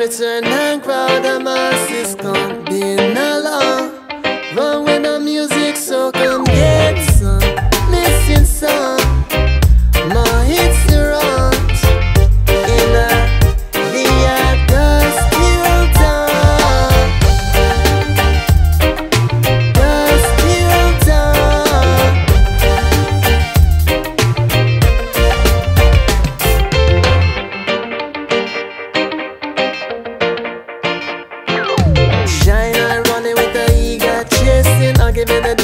return and crowd the masses gone. give me the